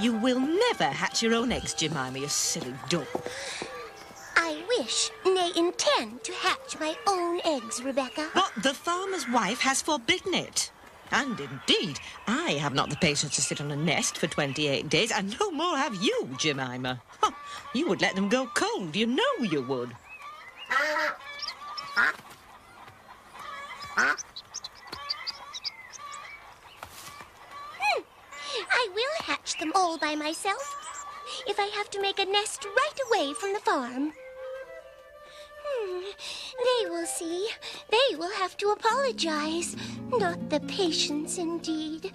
You will never hatch your own eggs, Jemima, you silly doll. I wish, nay intend, to hatch my own eggs, Rebecca. But the farmer's wife has forbidden it. And indeed, I have not the patience to sit on a nest for 28 days, and no more have you, Jemima. Huh, you would let them go cold, you know you would. Ah. Ah. Ah. Hmm. I them all by myself. If I have to make a nest right away from the farm. Hmm. They will see. They will have to apologize. Not the patience, indeed.